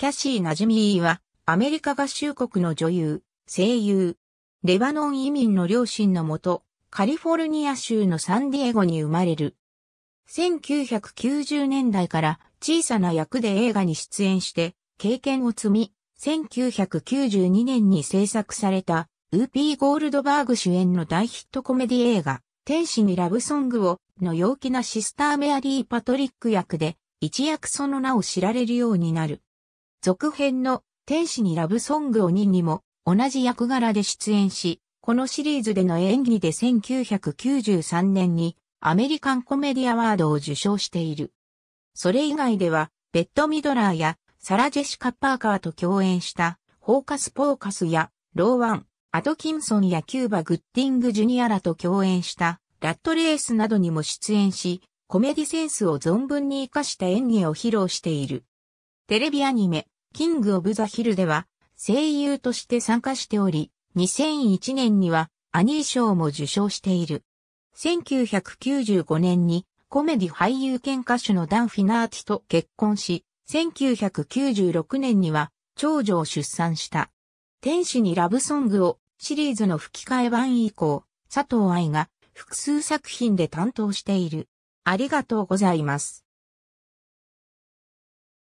キャシー・ナジミーは、アメリカ合衆国の女優、声優。レバノン移民の両親のもと、カリフォルニア州のサンディエゴに生まれる。1990年代から小さな役で映画に出演して経験を積み、1992年に制作されたウーピー・ゴールドバーグ主演の大ヒットコメディ映画、天使にラブソングをの陽気なシスターメアリー・パトリック役で一躍その名を知られるようになる。続編の天使にラブソングを2にも同じ役柄で出演し、このシリーズでの演技で1993年にアメリカンコメディアワードを受賞している。それ以外では、ベッド・ミドラーやサラ・ジェシカ・パーカーと共演したフォーカス・ポーカスやローワン、アトキンソンやキューバ・グッティング・ジュニアらと共演したラットレースなどにも出演し、コメディセンスを存分に活かした演技を披露している。テレビアニメ、キング・オブ・ザ・ヒルでは、声優として参加しており、2001年にはアニー賞も受賞している。1995年にコメディ俳優兼歌手のダン・フィナーティと結婚し、1996年には長女を出産した。天使にラブソングをシリーズの吹き替え版以降、佐藤愛が複数作品で担当している。ありがとうございます。